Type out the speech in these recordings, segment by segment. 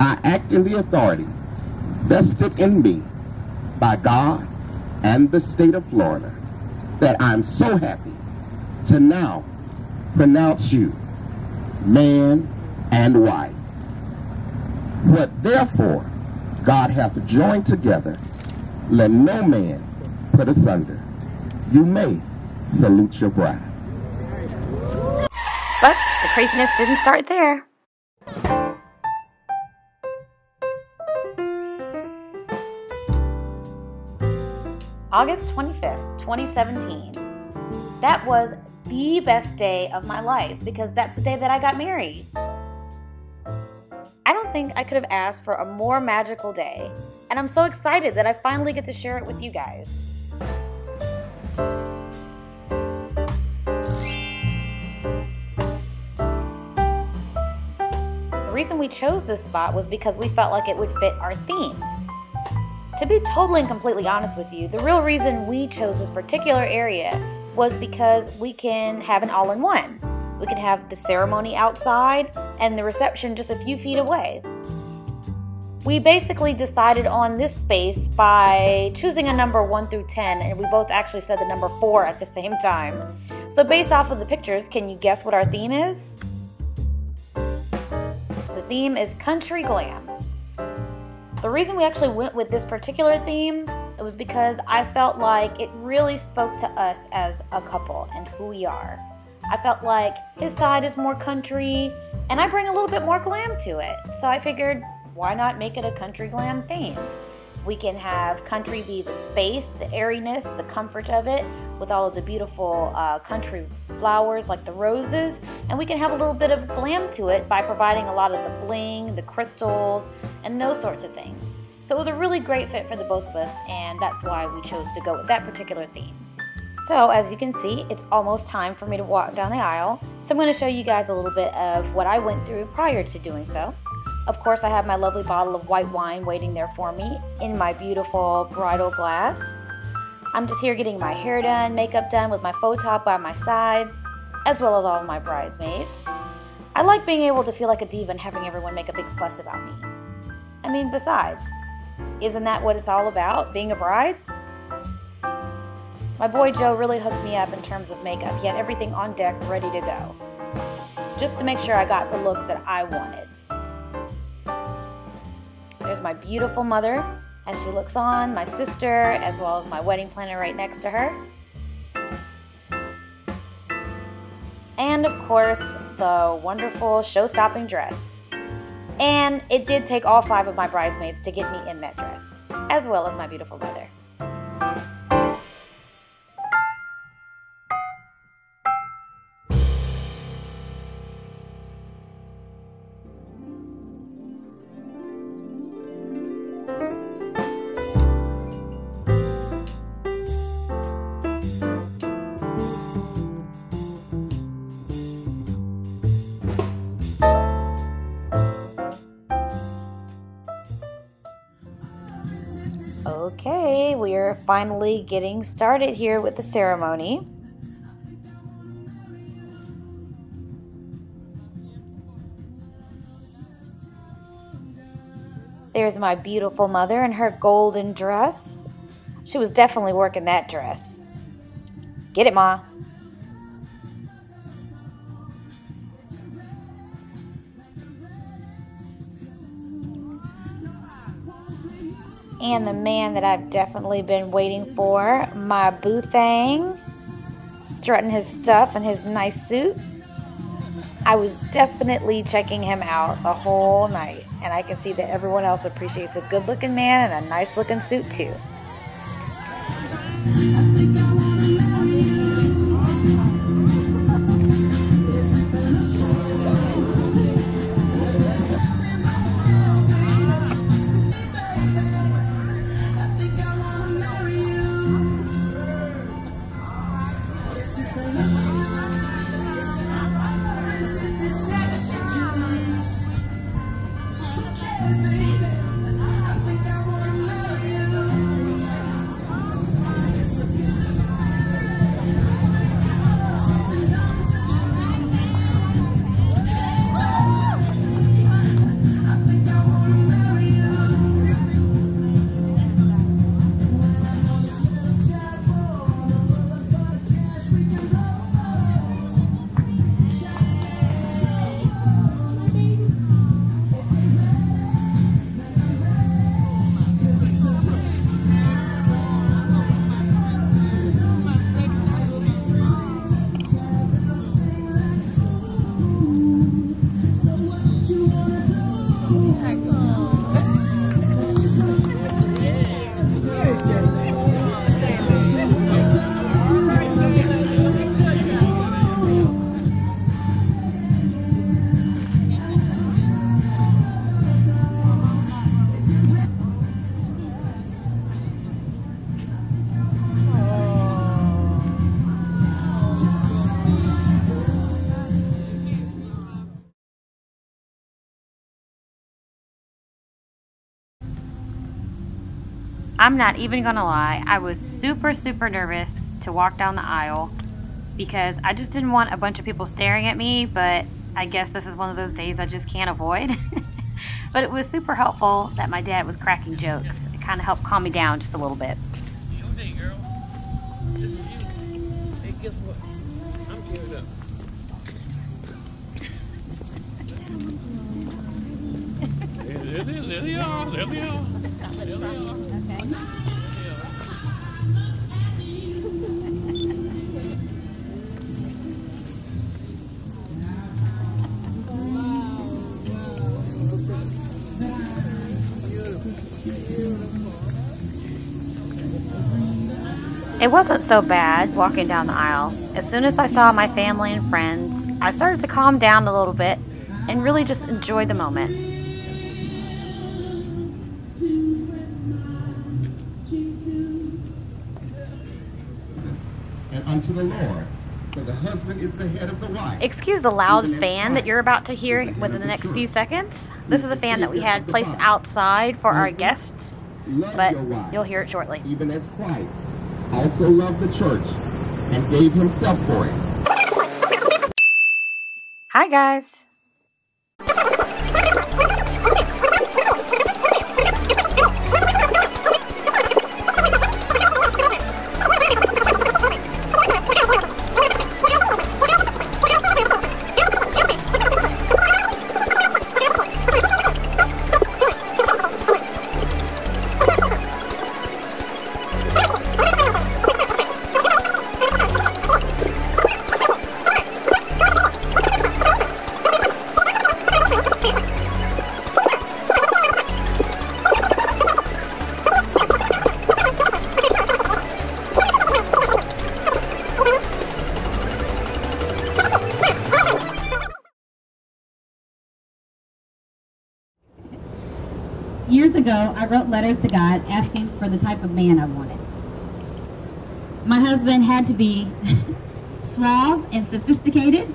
I act in the authority vested in me by God and the state of Florida that I'm so happy to now pronounce you man and wife. What therefore God hath joined together, let no man put asunder. You may salute your bride. But the craziness didn't start there. August 25th, 2017. That was the best day of my life because that's the day that I got married. I don't think I could have asked for a more magical day, and I'm so excited that I finally get to share it with you guys. The reason we chose this spot was because we felt like it would fit our theme. To be totally and completely honest with you, the real reason we chose this particular area was because we can have an all in one. We can have the ceremony outside and the reception just a few feet away. We basically decided on this space by choosing a number 1 through 10, and we both actually said the number 4 at the same time. So, based off of the pictures, can you guess what our theme is? The theme is country glam. The reason we actually went with this particular theme it was because I felt like it really spoke to us as a couple and who we are. I felt like his side is more country and I bring a little bit more glam to it. So I figured, why not make it a country glam theme? We can have country be the space, the airiness, the comfort of it, with all of the beautiful uh, country flowers like the roses, and we can have a little bit of glam to it by providing a lot of the bling, the crystals, and those sorts of things. So it was a really great fit for the both of us, and that's why we chose to go with that particular theme. So as you can see, it's almost time for me to walk down the aisle. So I'm going to show you guys a little bit of what I went through prior to doing so. Of course, I have my lovely bottle of white wine waiting there for me in my beautiful bridal glass. I'm just here getting my hair done, makeup done with my faux top by my side, as well as all of my bridesmaids. I like being able to feel like a diva and having everyone make a big fuss about me. I mean, besides, isn't that what it's all about, being a bride? My boy Joe really hooked me up in terms of makeup. He had everything on deck ready to go, just to make sure I got the look that I wanted. There's my beautiful mother as she looks on, my sister, as well as my wedding planner right next to her. And of course, the wonderful show stopping dress. And it did take all five of my bridesmaids to get me in that dress, as well as my beautiful mother. Okay, we are finally getting started here with the ceremony. There's my beautiful mother in her golden dress. She was definitely working that dress. Get it, Ma. And the man that I've definitely been waiting for, my boo thing, strutting his stuff and his nice suit. I was definitely checking him out the whole night, and I can see that everyone else appreciates a good looking man and a nice looking suit too. I'm not even gonna lie, I was super, super nervous to walk down the aisle because I just didn't want a bunch of people staring at me, but I guess this is one of those days I just can't avoid. but it was super helpful that my dad was cracking jokes. It kind of helped calm me down just a little bit. There they are, there they are. There they are. It wasn't so bad walking down the aisle. As soon as I saw my family and friends, I started to calm down a little bit and really just enjoy the moment. Unto the Lord, for the husband is the head of the wife. Excuse the loud fan that you're about to hear within the next few seconds. This is a fan that we had placed outside for our guests, but you'll hear it shortly. even as Christ also loved the church and gave himself for it. Hi, guys. Ago, I wrote letters to God asking for the type of man I wanted. My husband had to be suave and sophisticated,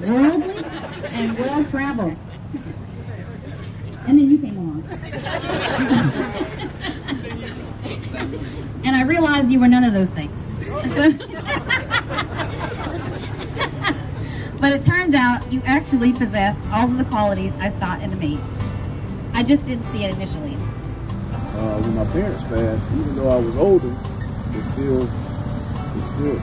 worldly, and well traveled. And then you came along. and I realized you were none of those things. but it turns out you actually possessed all of the qualities I sought in a mate. I just didn't see it initially. uh, when my parents passed, even though I was older, it still, it still.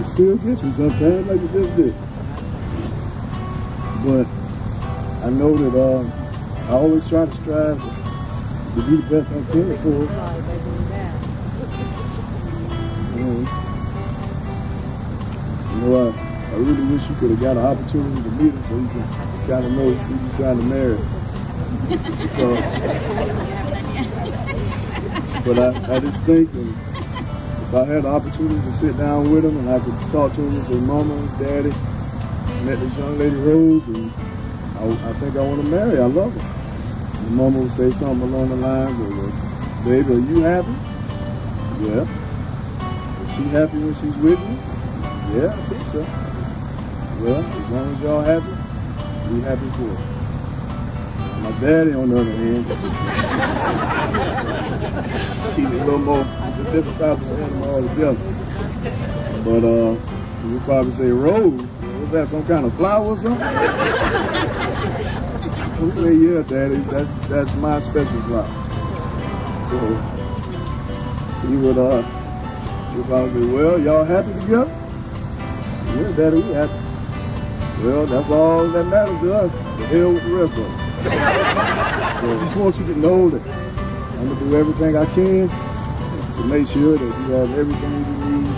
It still gets me sometimes, like it just did. But I know that uh, I always try to strive to be the best I can for you know, I, I really wish you could have got an opportunity to meet him so you can kind of know who you're trying to marry. Because- but I, I just think if I had the opportunity to sit down with him and I could talk to him and say, Mama, Daddy, I met this young lady Rose and I, I think I want to marry her. I love her. And Mama would say something along the lines of, baby, are you happy? Yeah. She happy when she's with you? Yeah, I think so. Well, as long as y'all happy, we happy for her. My daddy, on the other hand, he's a little more, a different type of animal altogether. But uh, would probably say, Rose, was that some kind of flower or something? We say, yeah, daddy, that's, that's my special flower. So he would, uh, would probably say, well, y'all happy together? Yeah, daddy, we happy. Well, that's all that matters to us. The hell with the rest of them. so I just want you to know that I'm gonna do everything I can to make sure that you have everything you need.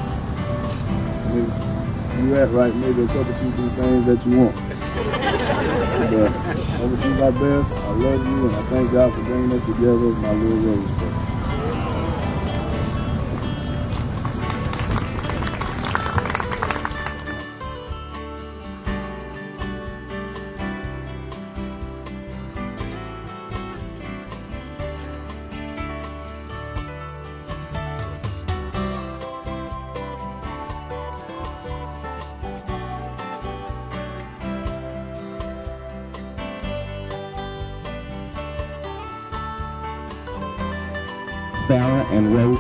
And if you act right, maybe a couple, two, three things that you want. But I'm gonna do my best. I love you, and I thank God for bringing us together, my little rose. But Farah and Rose.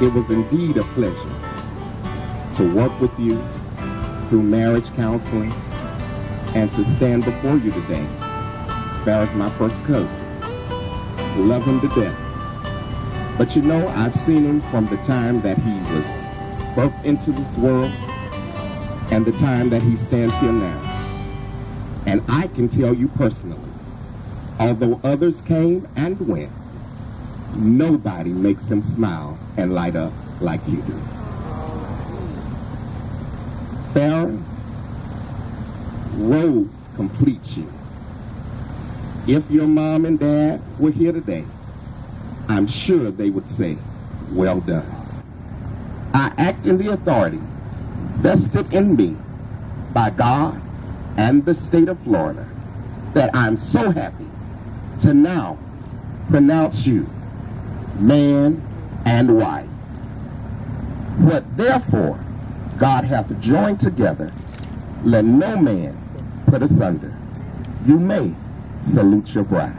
It was indeed a pleasure to work with you through marriage counseling and to stand before you today. Farah's my first cousin. Love him to death. But you know, I've seen him from the time that he was birthed into this world and the time that he stands here now. And I can tell you personally, although others came and went, nobody makes him smile and light up like you do. Farah, Rose completes you. If your mom and dad were here today, I'm sure they would say, well done. I act in the authority vested in me by God and the state of Florida that I'm so happy to now pronounce you man and wife. What therefore God hath joined together, let no man put asunder. You may salute your bride.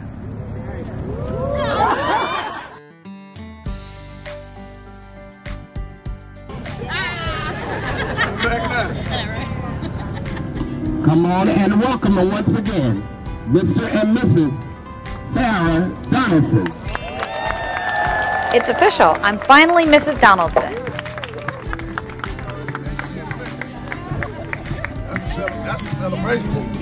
Come on and welcome once again, Mr. and Mrs. Farah Donaldson. It's official. I'm finally Mrs. Donaldson. That's the, cel- that's the celebration.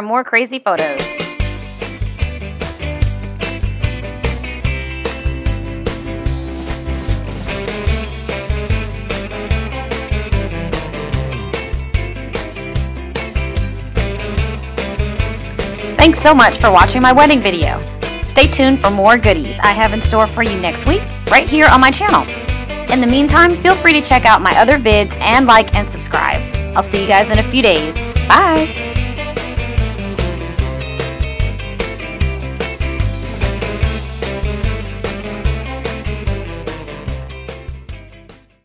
Are more crazy photos. Thanks so much for watching my wedding video. Stay tuned for more goodies I have in store for you next week, right here on my channel. In the meantime, feel free to check out my other vids and like and subscribe. I'll see you guys in a few days. Bye!